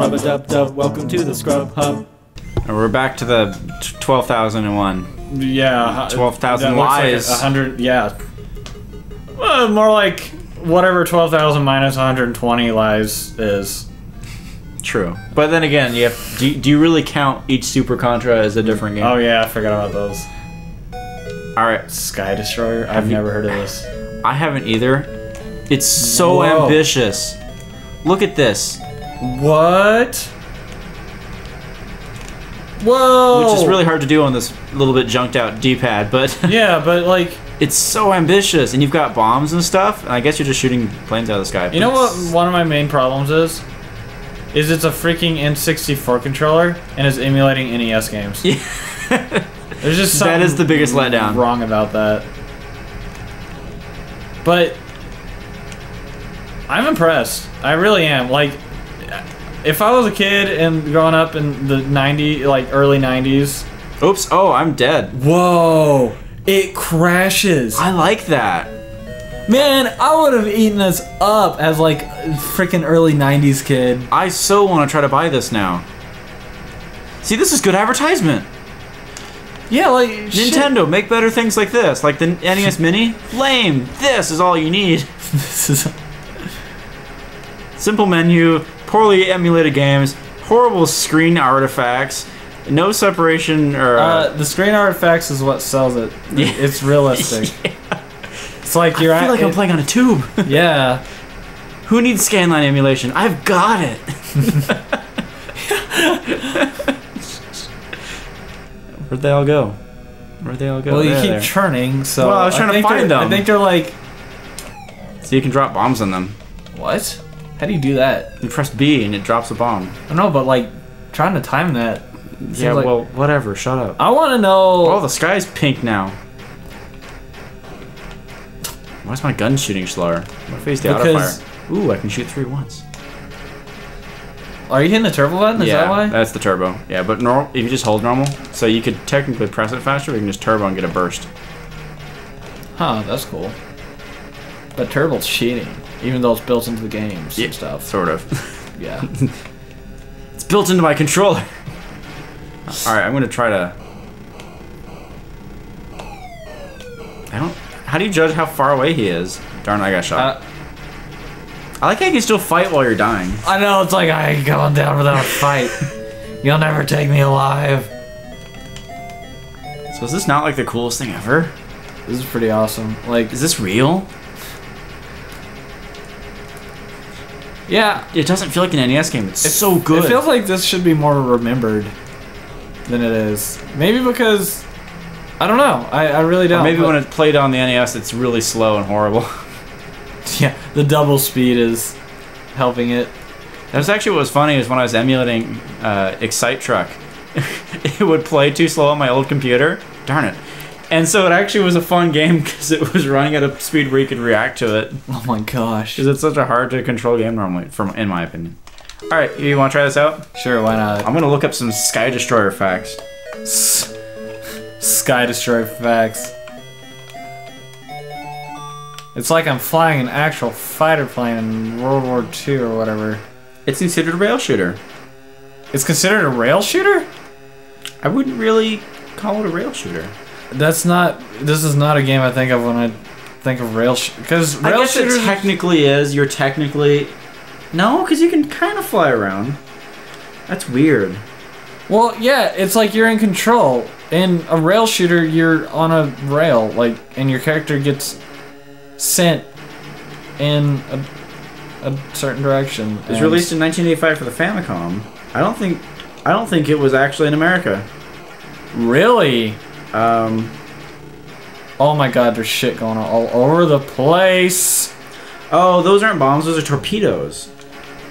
Rub a dub dub. Welcome to the Scrub Hub. And we're back to the t- 12,001. Yeah, 12,000 that looks like lies. a hundred. Yeah. Well, more like whatever twelve thousand minus one hundred twenty lies is. True. But then again, you have, do, do you really count each Super Contra as a different game? Oh yeah, I forgot about those. Alright, Sky Destroyer. I've you- never heard of this. I haven't either. It's so Whoa. ambitious. Look at this. What? Whoa! Which is really hard to do on this little bit junked out D-pad, but Yeah, but like, it's so ambitious. And you've got bombs and stuff, and I guess you're just shooting planes out of the sky. you know what? One of my main problems is, is it's a freaking N64 controller and it's emulating NES games. Yeah. There's just That something is the biggest letdown. wrong about that. But I'm impressed. I really am. Like, if I was a kid and growing up in the 90, like early 90s. Oops. Oh, I'm dead. Whoa! It crashes. I like that. Man, I would have eaten this up as like freaking early 90s kid. I so want to try to buy this now. See, this is good advertisement. Yeah, like shit. Nintendo, make better things like this, like the NES Mini. Lame. This is all you need. This is Simple menu, poorly emulated games, horrible screen artifacts, no separation or. uh, the screen artifacts is what sells it. Yeah. It's realistic. It's like you're I feel at, like I'm playing on a tube. Yeah. Who needs scanline emulation? I've got it. Where'd they all go? Where'd they all go? Well, you There, keep there. churning, so Well, I was trying to find they're- I think they're like, so you can drop bombs on them. what? How do you do that? You press B and it drops a bomb. I know, but like trying to time that. yeah, like- well, whatever. Shut up. I want to know. Oh, the sky's pink now. Why's my gun shooting slower? What face the auto Because- fire? Ooh, I can shoot three once. Are you hitting the turbo button? Is yeah, that why? that's the turbo. Yeah, but normal. If you just hold normal, so you could technically press it faster. You can just turbo and get a burst. Huh, that's cool. But turbo's cheating, even though it's built into the games Yeah. and stuff. Sort of. Yeah. it's built into my controller. All right, I'm gonna try to. I don't. How do you judge how far away he is? Darn, I got shot. Uh, I like how you can still fight while you're dying. I know it's like I ain't going down without a fight. You'll never take me alive. So is this not like the coolest thing ever? This is pretty awesome. Like, Is this real? Yeah, It doesn't feel like an NES game. It's so good. It feels like this should be more remembered than it is. Maybe because I don't know. I, I really don't. maybe but- when it's played on the NES, it's really slow and horrible. yeah, the double speed is helping it. That's actually what was funny is when I was emulating uh, Excite Truck, it would play too slow on my old computer. Darn it. And so it actually was a fun game because it was running at a speed where you could react to it. Oh my gosh. Because it's such a hard to control game normally, from in my opinion. All right, you want to try this out? Sure, why not? I'm gonna look up some Sky Destroyer facts. S- Sky Destroyer facts. It's like I'm flying an actual fighter plane in World War II or whatever. It's considered a rail shooter. It's considered a rail shooter? I wouldn't really call it a rail shooter. That's not. This is not a game I think of when I think of rail because I rail guess shooters. it technically is. You're technically no, because you can kind of fly around. That's weird. well, yeah, it's like you're in control. In a rail shooter, you're on a rail, like, and your character gets sent in a, a certain direction. It was released in 1985 for the Famicom. I don't think I don't think it was actually in America. Really? Um, Oh my god, there's shit going on all over the place. oh, those aren't bombs. Those are torpedoes.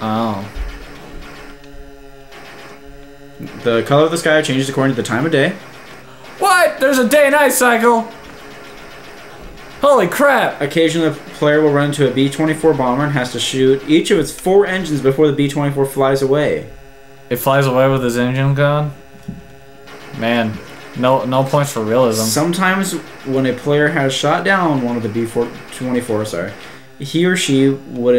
Oh. The color of the sky changes according to the time of day. What? There's a day and night cycle? Holy crap! Occasionally, the player will run into a B-24 bomber and has to shoot each of its four engines before the B-24 flies away. It flies away with his engine gone? Man, no no points for realism. Sometimes, when a player has shot down one of the B-24, sorry, he or she would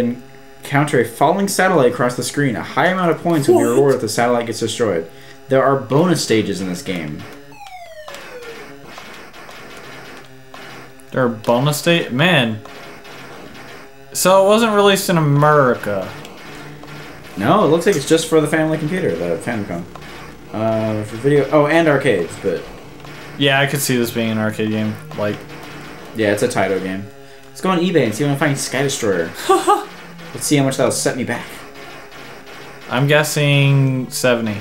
encounter a falling satellite across the screen. A high amount of points will be What? rewarded if the satellite gets destroyed. There are bonus stages in this game. There are bonus state, man. So it wasn't released in America. No, it looks like it's just for the family computer, the Famicom. Uh, for video. Oh, and arcades, but Yeah, I could see this being an arcade game. Like, yeah, it's a Taito game. Let's go on eBay and see if I can find Sky Destroyer. Let's see how much that'll set me back. I'm guessing 70.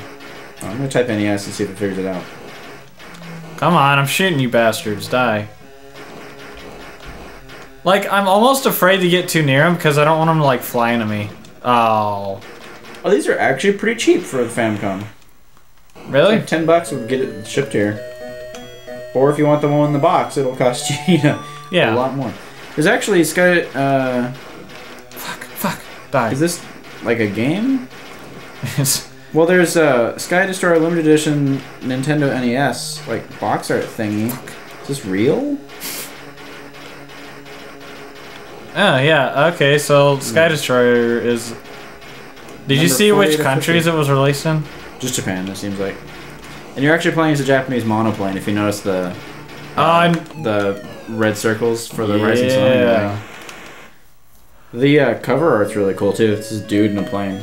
Oh, I'm gonna type NES and see if it figures it out. Come on, I'm shooting you bastards. Die. Like, I'm almost afraid to get too near him because I don't want him to, like, fly into me. Oh. Oh, these are actually pretty cheap for the Famicom. Really? Like ten bucks would get it shipped here. Or if you want the one in the box, it'll cost you, you know, yeah. a lot more. There's actually Sky. Uh, Fuck, fuck. Die. is this like a game? Well, there's uh, Sky Destroyer Limited Edition Nintendo NES like box art thingy. Is this real? oh, yeah. Okay, so Sky Destroyer is. Did you see which countries 50? it was released in? Just Japan, it seems like. And you're actually playing as a Japanese monoplane. If you notice the I'm. the red circles for the rising sun. Yeah. yeah. The uh, cover art's really cool too. It's this dude in a plane.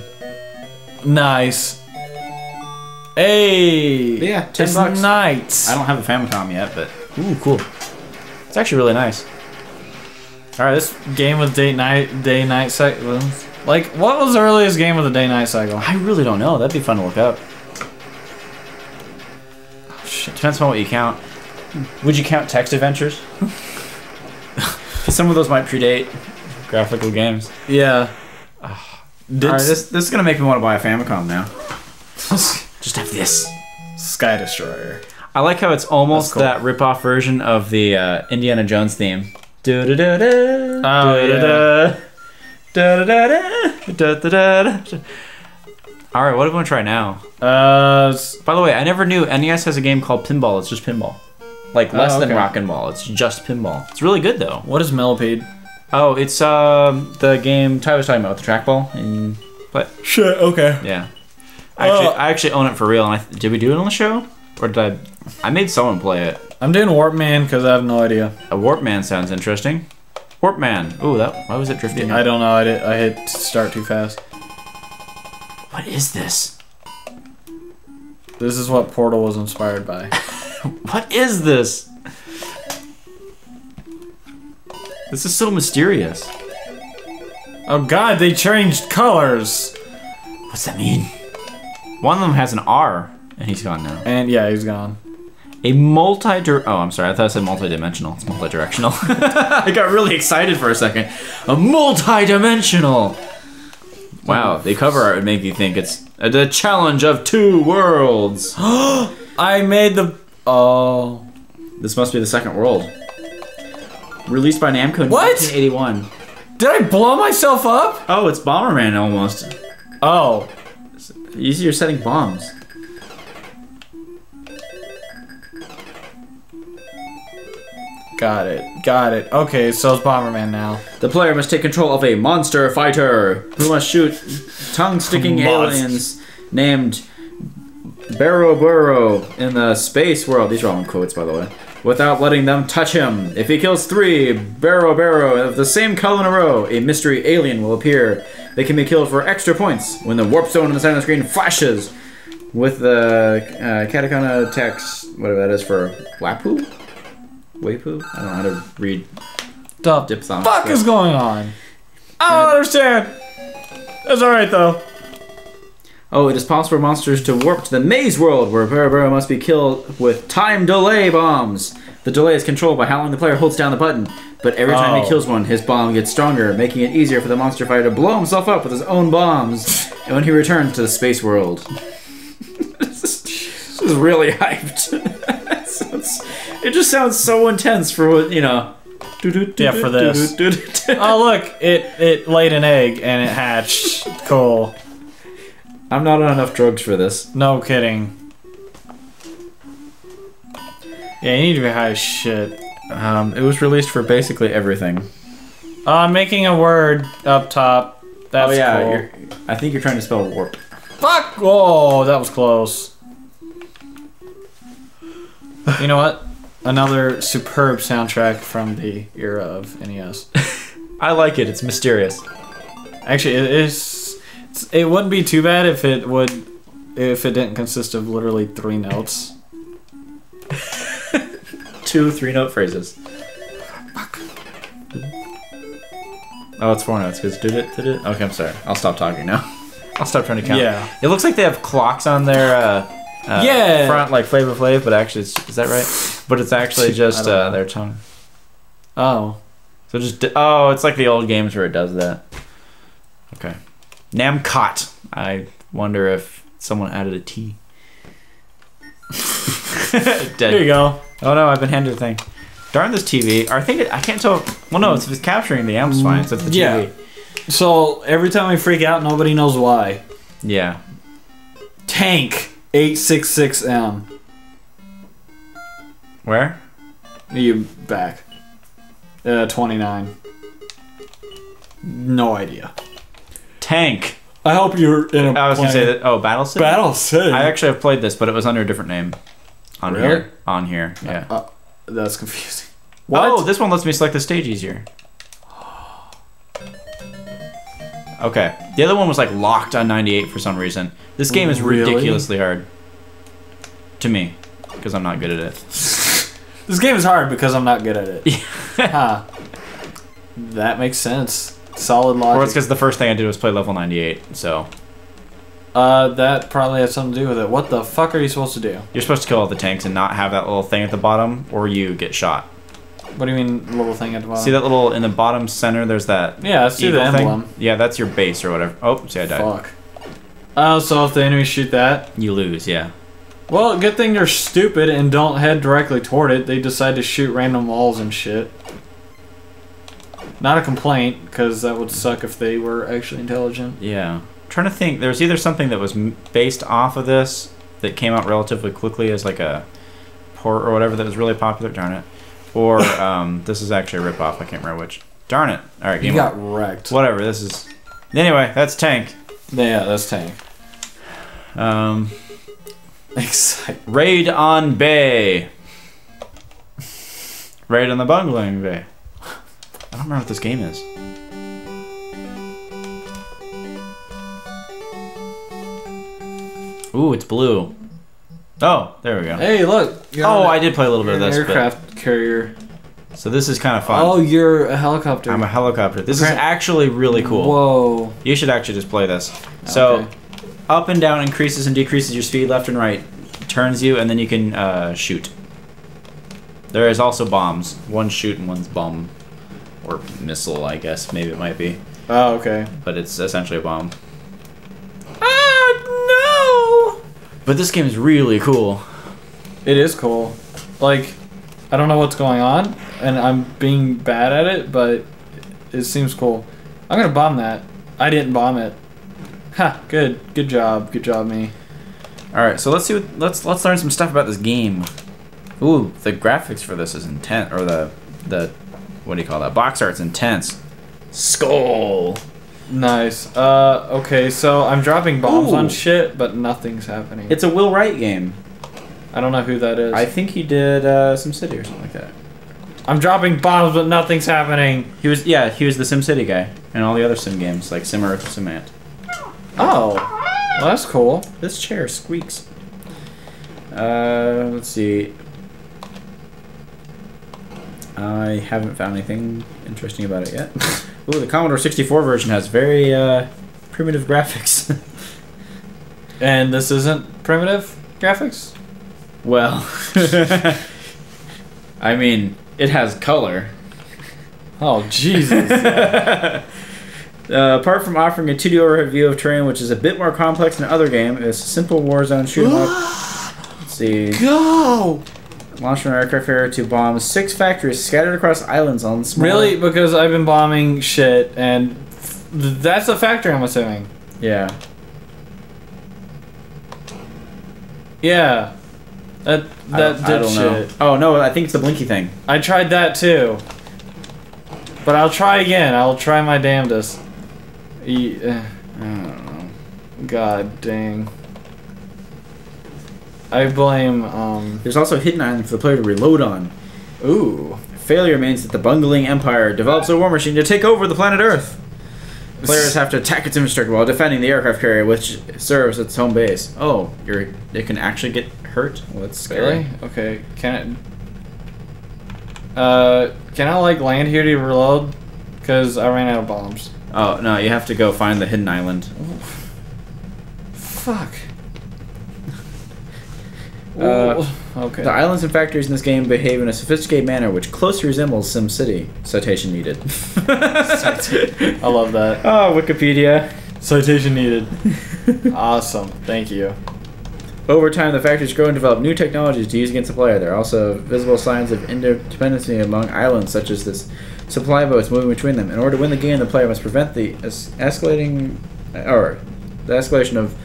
Nice. Hey. But yeah, 10 it's bucks. nice. I don't have a Famicom yet, but ooh, cool. It's actually really nice. All right, this game with day night day night cycle. Like, what was the earliest game with a day night cycle? I really don't know. That'd be fun to look up. Depends on what you count. Would you count text adventures? Some of those might predate graphical games. Yeah. Did All right, this this is gonna make me want to buy a Famicom now. Just have this. Sky Destroyer. I like how it's almost cool. that rip-off version of the uh, Indiana Jones theme. Oh, do-do-do, do-do-do-do, do-do-do-do. All right, what do we want to try now? Uh, By the way, I never knew NES has a game called Pinball. It's just pinball, like less Oh, than okay. Rock and Ball. It's just pinball. It's really good though. what is Millipede? Oh, it's um the game Ty was talking about with the trackball and but Shit. Okay. yeah. I actually, Oh. I actually own it for real. And I, did we do it on the show, or did I? I made someone play it. I'm doing Warp Man because I have no idea. A Warp Man sounds interesting. Warp Man. Ooh, that. Why was it drifting? I don't know. I did. I hit start too fast. What is this? This is what Portal was inspired by. What is this? This is so mysterious. oh God! They changed colors. What's that mean? One of them has an R, and he's gone now. And yeah, he's gone. A multi Oh, I'm sorry. I thought I said multi-dimensional. It's multi-directional. I got really excited for a second. A multi-dimensional. Wow, the cover art would make you think it's the challenge of two worlds. I made the. Oh. this must be the second world. Released by Namco in What? 1981. Did I blow myself up? Oh, it's Bomberman almost. Oh. You're setting bombs. Got it. Got it. Okay, so it's Bomberman now. The player must take control of a monster fighter who must shoot tongue-sticking aliens named Barrow Burrow in the space world. These are all in quotes, by the way. Without letting them touch him. If he kills three Barrow Barrow of the same color in a row, a mystery alien will appear. They can be killed for extra points when the warp zone on the side of the screen flashes with the uh, katakana text, whatever that is for Wapu? Wapu? I don't know how to read The diphthongs. fuck but- is going on? I don't understand. It's alright though. Oh, it is possible for monsters to warp to the maze world, where Barabara must be killed with time delay bombs. The delay is controlled by how long the player holds down the button, but every time Oh. he kills one, his bomb gets stronger, making it easier for the monster fighter to blow himself up with his own bombs. and when he returns to the space world, this is really hyped. it, sounds- it just sounds so intense for what you know. Yeah, for this. Oh look, it it laid an egg and it hatched. Cool. I'm not on enough drugs for this. No kidding. Yeah, you need to be high as shit. Um, it was released for basically everything. Uh, I'm making a word up top. That's oh yeah, cool. I think you're trying to spell warp. Fuck! Oh, that was close. You know what? Another superb soundtrack from the era of NES. I like it. It's mysterious. Actually, it is. it's- It wouldn't be too bad if it would, if it didn't consist of literally three notes. Two three note phrases. Oh, it's four notes. Cause did it? Did it? Okay, I'm sorry. I'll stop talking now. I'll stop trying to count. Yeah. It looks like they have clocks on their uh, uh, Yeah. front, like Flavor Flav, but actually, it's, is that right? But it's actually just uh, their tongue. Oh. So just oh, it's like the old games where it does that. Okay, Namcot. I wonder if someone added a T. There you go. Oh no, I've been handed a thing. Darn this TV. I think it, I can't tell. Well, no, it's, it's capturing the amps fine. So it's the TV. Yeah. So every time we freak out, nobody knows why. Yeah. Tank 866M. Where? Are You back. Uh, 29. No idea. Tank. I hope you're in a I was gonna say that. Oh, Battle City. Battle City. I actually have played this, but it was under a different name. On Really? here. On here. Yeah. Uh, that's confusing. Oh, this one lets me select the stage easier. Okay. The other one was like locked on 98 for some reason. This game is Really? ridiculously hard. To me. Because I'm not good at it. This game is hard because I'm not good at it. huh. That makes sense. Solid Or it's logic. because the first thing I did was play level 98. So Uh, that probably has something to do with it. What the fuck are you supposed to do? you're supposed to kill all the tanks and not have that little thing at the bottom, or you get shot. What do you mean, little thing at the bottom? See that little in the bottom center? There's that Yeah, see the eagle thing. emblem. Yeah, that's your base or whatever. Oh, see, I died. Fuck. Oh, so if the enemies shoot that, You lose. Yeah. well, good thing they're stupid and don't head directly toward it. They decide to shoot random walls and shit. Not a complaint, because that would suck if they were actually intelligent. Yeah. trying to think. There was either something that was based off of this that came out relatively quickly as like a port or whatever that was really popular. Darn it. Or um, this is actually a ripoff. I can't remember which. Darn it. All right, You got over. wrecked. Whatever. This is. Anyway, that's Tank. Yeah, that's Tank. Um. Raid on Bay. Raid on the Bungeling Bay. I don't remember what this game is. Ooh, it's blue. Oh, there we go. Hey, look. Oh, I did play a little bit of this. but- aircraft carrier. so this is kind of fun. Oh, you're a helicopter. I'm a helicopter. This is actually really cool. Whoa. You should actually just play this. So, Okay. up and down increases and decreases your speed left and right, turns you, and then you can uh, shoot. There is also bombs. One shoot and one's bomb. Or missile, I guess. Maybe it might be. Oh, okay. But it's essentially a bomb. Ah! But this game is really cool. It is cool. Like, I don't know what's going on, and I'm being bad at it, but it seems cool. I'm gonna bomb that. I didn't bomb it. Ha! Good. Good job. Good job, me. All right, so let's see. What, let's let's learn some stuff about this game. Ooh, the graphics for this is intense, or the the what do you call that? Box art's intense. Skull. Nice. Uh, okay, so I'm dropping bombs on shit, but nothing's happening. It's a Will Wright game. I don't know who that is. I think he did uh, Sim City or something like that. I'm dropping bombs, but nothing's happening. He was yeah, he was the Sim City guy and all the other Sim games like Sim Earth, Sim Ant. Oh, well, that's cool. This chair squeaks. Uh, let's see. I haven't found anything interesting about it yet. Ooh, the Commodore 64 version has very uh, primitive graphics. And this isn't primitive graphics. well, I mean, it has color. Oh Jesus! Uh, apart from offering a 2D overhead view of terrain, which is a bit more complex than other game, it's a simple Warzone shoot 'em up. Let's see. Go. Launch an aircraft carrier to bomb six factories scattered across islands on small. Really? Because I've been bombing shit, and th- that's a factory. I'm assuming. Yeah. Yeah. That that I did don't know. shit. Oh no, I think it's the blinky thing. I tried that too. But I'll try again. I'll try my damnedest. E- uh, don't know. God dang. I blame, um. There's also a Hidden Island for the player to reload on. Ooh. Failure means that the Bungeling empire develops a war machine to take over the planet Earth. Players have to attack its infrastructure while defending the aircraft carrier, which serves its home base. Oh, you're it can actually get hurt. Well, that's scary. Really? Okay. Can I. Uh, can I, like, land here to reload? Because I ran out of bombs. Oh no, you have to go find the hidden island. Fuck. Uh, okay. The islands and factories in this game behave in a sophisticated manner which closely resembles SimCity. Citation needed. I love that. Oh, Wikipedia. Citation needed. awesome. Thank you. Over time, the factories grow and develop new technologies to use against the player. There are also visible signs of interdependency among islands, such as this supply boats moving between them. In order to win the game, the player must prevent the es- escalating or the escalation of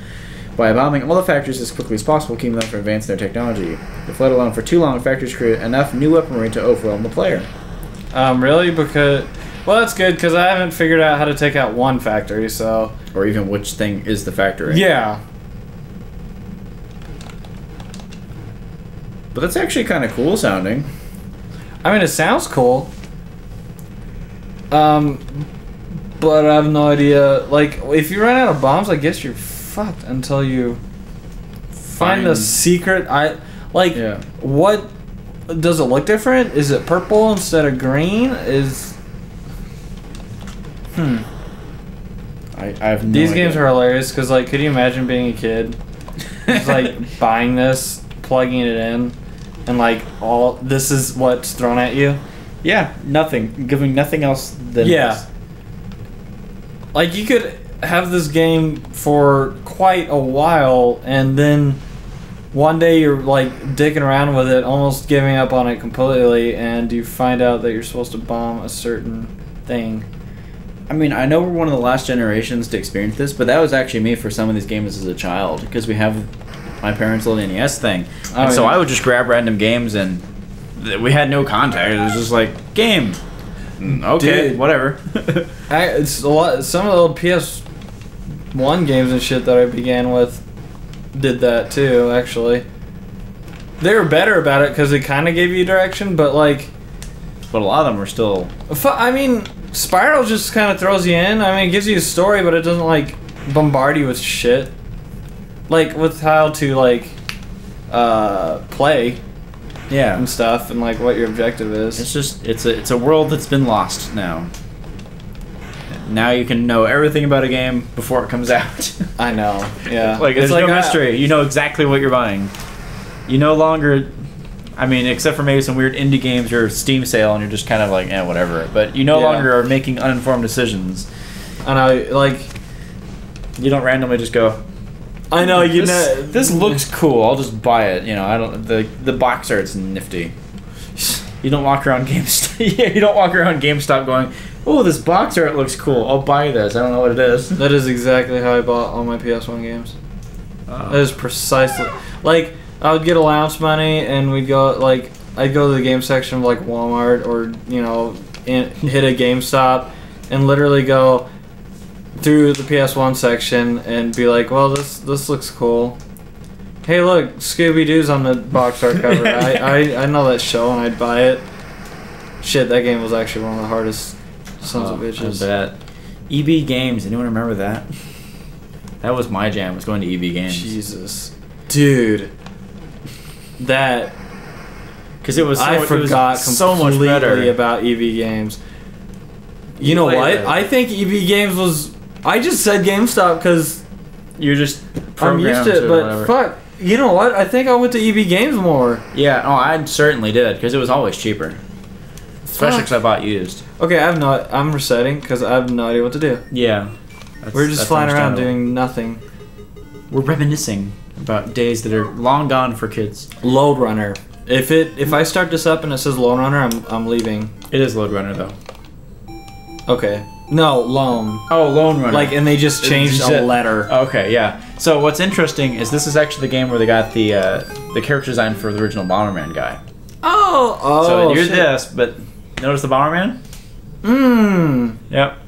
by bombing all the factories as quickly as possible, keeping them from advancing their technology. If let alone for too long, factories create enough new weaponry to overwhelm the player. Um, really? Because. Well, that's good because I haven't figured out how to take out one factory, so. Or even which thing is the factory. Yeah. But that's actually kind of cool sounding. I mean, it sounds cool. Um, but I have no idea. Like, if you run out of bombs, I guess you're fucked until you find the secret. I like. Yeah. What does it look different? Is it purple instead of green? Is hmm. I, I have no These idea. games are hilarious because, like, could you imagine being a kid, just like buying this, plugging it in, and like all this is what's thrown at you? Yeah, nothing. Giving nothing else than Yeah. this. Like you could have this game for quite a while, and then one day you're like dicking around with it, almost giving up on it completely, and you find out that you're supposed to bomb a certain thing. I mean, I know we're one of the last generations to experience this, but that was actually me for some of these games as a child because we have my parents' little NES thing, Oh, and so yeah. I would just grab random games and we had no contact. It was just like game. Mm, Okay, Dude. whatever. I, it's a lot. Some of the old PS One games and shit that I began with did that too. Actually, they were better about it because they kind of gave you direction, but like, but a lot of them are still. I mean, Spiral just kind of throws you in. I mean, it gives you a story, but it doesn't like bombard you with shit. Like with how to like uh, play Yeah, and stuff, and like what your objective is. it's just it's a it's a world that's been lost now. Now you can know everything about a game before it comes out. I know. Yeah. like It's there's no I- mystery. You know exactly what you're buying. You no longer, I mean, except for maybe some weird indie games or Steam sale, and you're just kind of like, eh, whatever. But you no Yeah. longer are making uninformed decisions. And I. Like You don't randomly just go. I know. You this, know. this looks cool. I'll just buy it. You know, I don't. The the box art's nifty. You don't walk around GameStop. yeah, you don't walk around GameStop going, "Oh, this box art looks cool. I'll buy this." I don't know what it is. That is exactly how I bought all my PS1 games. That is precisely like I would get allowance money and we'd go like I'd go to the game section of like Walmart or you know in, hit a GameStop and literally go through the PS1 section and be like, well this this looks cool. Hey look, Scooby Doo's on the box art cover. I, I I know that show and I'd buy it. Shit, that game was actually one of the hardest sons of Oh, bitches. I bet. EB Games. Anyone remember that? That was my jam. Was going to EB Games Jesus, dude, that because it was. So, I it was forgot so much better. about EB Games. You, You know what? that. I think EB Games was. I just said GameStop because You're just. I'm used to it, but fuck. You know what? I think I went to EB Games more. Yeah. Oh, I certainly did because it was always cheaper. Especially because I bought used. Okay, I have not. I'm resetting because I have no idea what to do. Yeah. That's- We're just that's flying around doing nothing. We're reminiscing about days that are long gone for kids. Load Runner. If it if I start this up and it says Load Runner, I'm I'm leaving. It is Load Runner though. Okay. No, Loan. Oh, Lone Runner. Like, and they just changed Is a letter. Okay, yeah. So what's interesting is this is actually the game where they got the uh, the character design for the original Bomberman guy. Oh, oh. so you're shit. this, but notice the Bomberman. Mmm. Yep.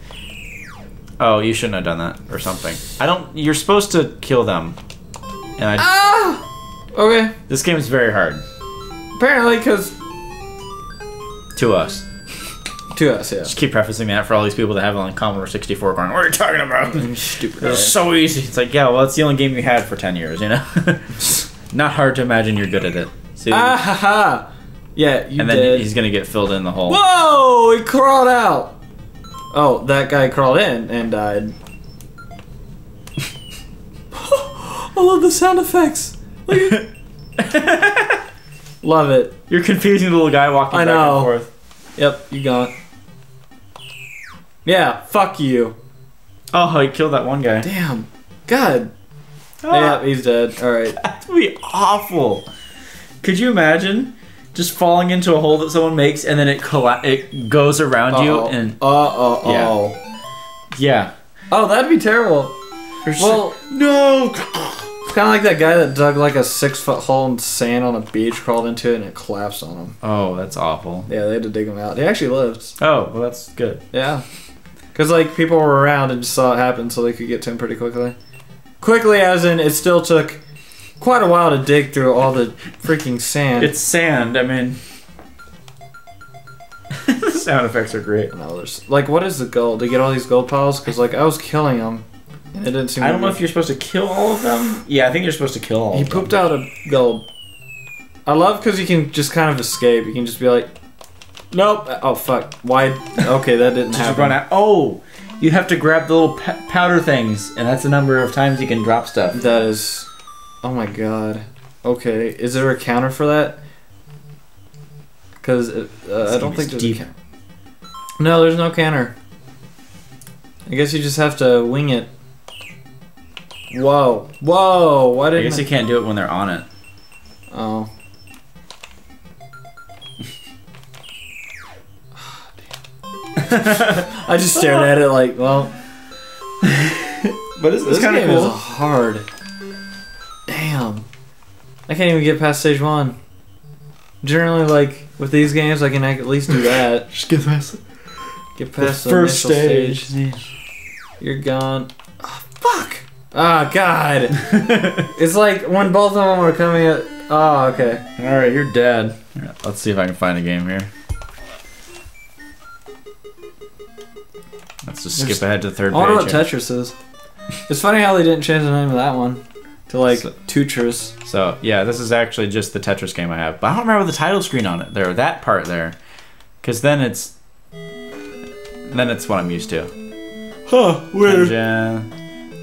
Oh, you shouldn't have done that or something. I don't. You're supposed to kill them. And I, Ah! Okay. this game is very hard Apparently, because to us. to us, yeah. Just keep prefacing that for all these people that have it on Commodore 64 going, what are you talking about? Stupid. It's so easy. It's like, yeah, well, it's the only game you had for 10 years, you know? Not hard to imagine you're good at it. See? Ah ha ha! Yeah, you and then did. he's gonna get filled in the hole. Whoa! He crawled out. Oh, that guy crawled in and died. I love the sound effects. Look at- love it. You're confusing the little guy walking I back know. and forth. Yep, you gone. Yeah, fuck you. Oh, he killed that one guy. Damn. God. Ah. Yeah, he's dead. All right. That would be awful. Could you imagine just falling into a hole that someone makes and then it colla- it goes around you Uh-oh. and Uh oh. Yeah. Oh. yeah. Oh, that'd be terrible. Well, no. it's kind of like that guy that dug like a six foot hole in sand on a beach, crawled into it, and it collapsed on him. Oh, that's awful. Yeah, they had to dig him out. He actually lived. Oh, well, that's good. Yeah. Because, like, people were around and just saw it happen, so they could get to him pretty quickly. Quickly, as in, it still took quite a while to dig through all the freaking sand. It's sand. I mean, the sound effects are great. No, there's, like, what is the goal? To get all these gold piles? Because, like, I was killing them, and it didn't seem I don't know if you're supposed to kill all of them. Yeah, I think you're supposed to kill all. He of them. pooped out a gold. I love because you can just kind of escape. You can just be like, nope. Oh fuck. Why? Okay, that didn't Just happen. run out. Oh, you have to grab the little p- powder things, and that's the number of times you can drop stuff. That is. Oh my god. Okay, is there a counter for that? Because uh, I don't think there's a deep. counter. No, there's no counter. I guess you just have to wing it. Whoa, whoa! Why didn't guess you can't do it when they're on it. Oh. I just stared at it like, well, But it's, this game is hard. Damn. I can't even get past stage one. Generally, like, with these games, I can at least do that. Just get past it. Get past the, initial stage. You're gone. Oh, fuck! Ah, God! it's like when both of them are coming at. Oh, okay. All right, you're dead. let's see if I can find a game here. Let's just skip There's- ahead to the third I wonder page. what. Tetris is. It's funny how they didn't change the name of that one to like So- Tutris. So yeah, this is actually just the Tetris game I have, but I don't remember the title screen on it. There, that part there, because then it's, then it's what I'm used to. Huh? Tengen,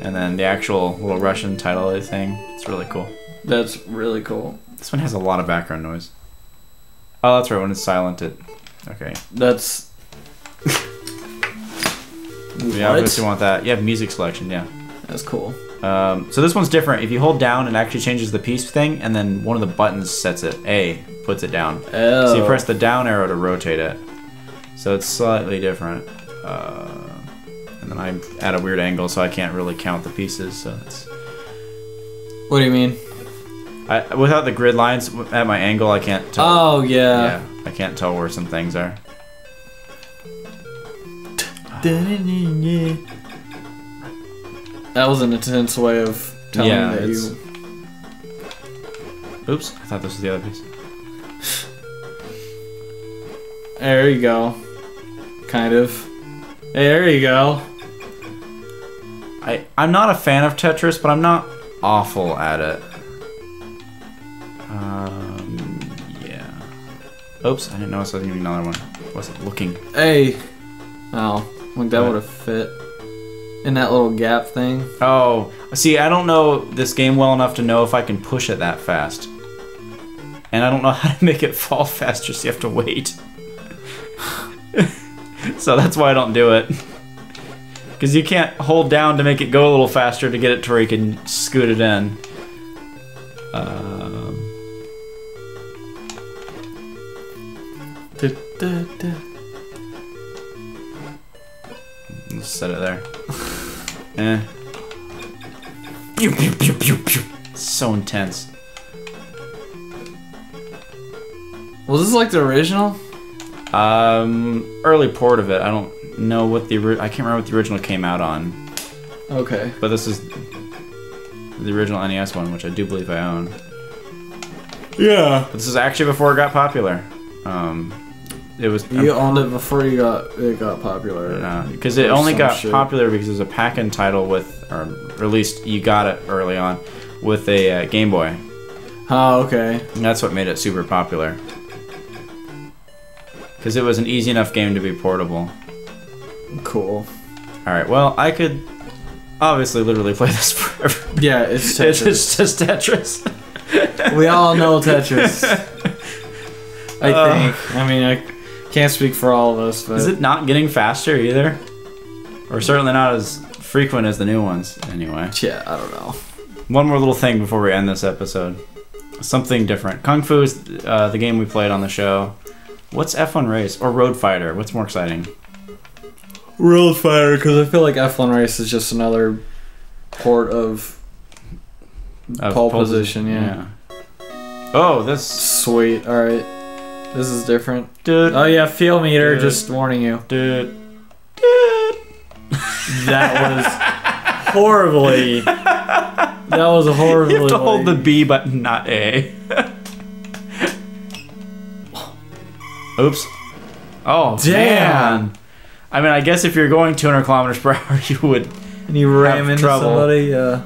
and then the actual little Russian title thing. It's really cool. That's really cool. This one has a lot of background noise. Oh, that's right. When it's silent, it. Okay. That's. Yeah, I obviously want that. You have music selection. Yeah. That's cool. Um, so this one's different. If you hold down, it actually changes the piece thing, and then one of the buttons sets it. A puts it down. Oh. So you press the down arrow to rotate it. So it's slightly different. Uh, and then I'm at a weird angle, so I can't really count the pieces. So it's What do you mean? I, without the grid lines at my angle, I can't tell. Oh yeah. yeah, I can't tell where some things are. That was an intense way of telling Yeah, that it's- you. Oops, I thought this was the other piece. There you go. Kind of. There you go. I I'm not a fan of Tetris, but I'm not awful at it. Um, yeah. Oops, I didn't notice there was even another one. Wasn't looking. Hey. Oh, like that would have fit in that little gap thing. Oh, see, I don't know this game well enough to know if I can push it that fast. And I don't know how to make it fall faster, so you have to wait. so that's why I don't do it. Because you can't hold down to make it go a little faster to get it to where you can scoot it in. Um, Da, da, da. let's set it there. eh. Pew, pew, pew, pew, pew. So intense. Was this like the original? Um, early port of it. I don't know what the I can't remember what the original came out on, Okay. but this is the original NES one, which I do believe I own. Yeah. But this is actually before it got popular. Um, it was You owned it before you got it got popular. Yeah, because it only got shit. popular because it was a pack-in title with, or at least you got it early on with a uh, Game Boy. Oh, okay. And that's what made it super popular. Because it was an easy enough game to be portable. Cool. Alright, well, I could obviously literally play this forever. Yeah, it's It's, Tetris. it's just Tetris. we all know Tetris. I Uh. think. I mean, I can't speak for all of us, but Is it not getting faster either? Or certainly not as frequent as the new ones, anyway. yeah, I don't know. One more little thing before we end this episode. Something different. Kung Fu is uh, the game we played on the show. What's F1 Race? Or Road Fighter? What's more exciting? Road Fighter, because I feel like F1 Race is just another port of Of pole, pole position. Yeah. Oh, this. Sweet. All right. This is different. Dude. Oh yeah, feel meter. Dude. Just warning you. Dude. Dude. That was horribly. That was horribly. You have to hold the B button, not A. Oops. Oh, Damn. man. I mean, I guess if you're going 200 kilometers per hour, you would. And you ram have into trouble. somebody. Yeah.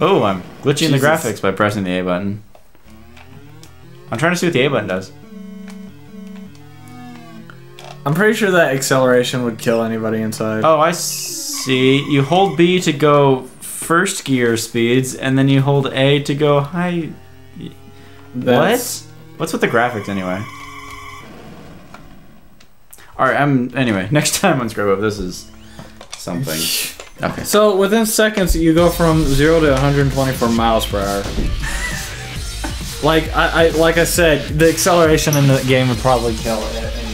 Oh, I'm glitching the graphics by pressing the A button. I'm trying to see what the A button does. I'm pretty sure that acceleration would kill anybody inside. Oh, I see. You hold B to go first gear speeds, and then you hold A to go high. That's- What? What's with the graphics anyway? Alright, I'm. Anyway, next time on Scrub Hub, this is something. Okay. So within seconds, you go from zero to 124 miles per hour. Like I, I like I said, the acceleration in the game would probably kill it.